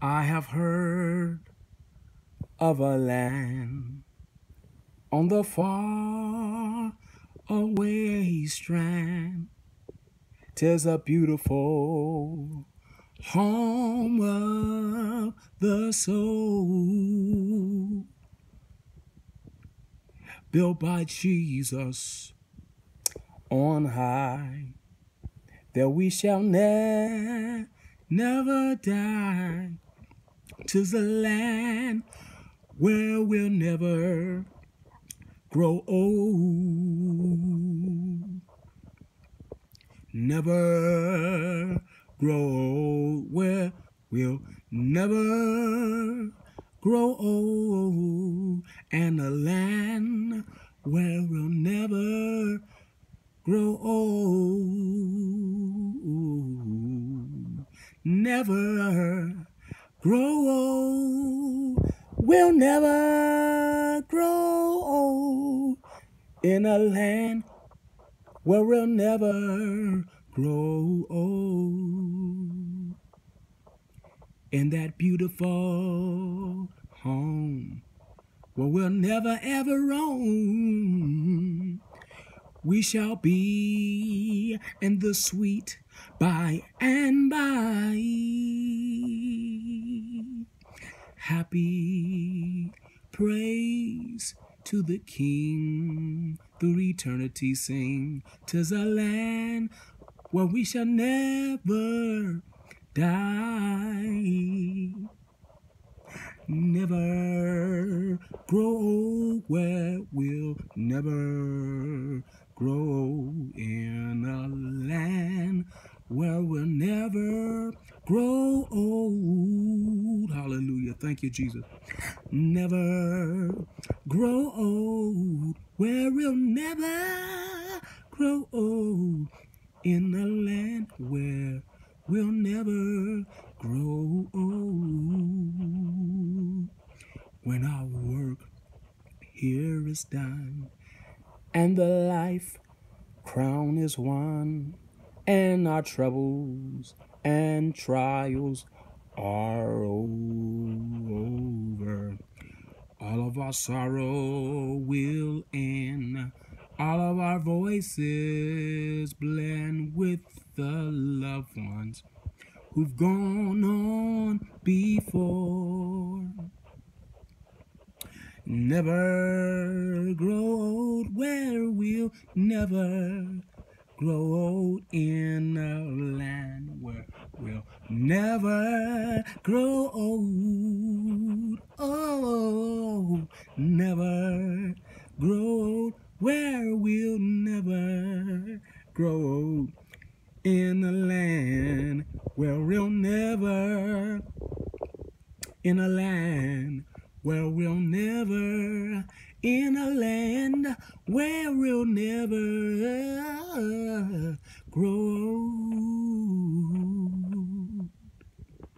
I have heard of a land on the far away strand. Tis a beautiful home of the soul, built by Jesus on high, that we shall ne- never die. Tis a land where we'll never grow old. Never grow old, where we'll never grow old. And a land where we'll never grow old. Never grow old. We'll never grow old in a land where we'll never grow old. In that beautiful home where we'll never ever roam, we shall be in the sweet by and by. Happy praise to the King through eternity sing. Tis a land where we shall never die. Never grow old where we'll never grow in a land where we'll never grow old. Hallelujah. Thank you, Jesus. Never grow old where we'll never grow old in a land where we'll never grow old. When our work here is done and the life crown is won and our troubles and trials are over. All of our sorrow will end. All of our voices blend with the loved ones who've gone on before. Never grow old where we'll never grow old in a land where we'll never grow old. Oh, never grow old where we'll never grow old in a land where we'll never in a land where we'll never in a land where we'll never grow old.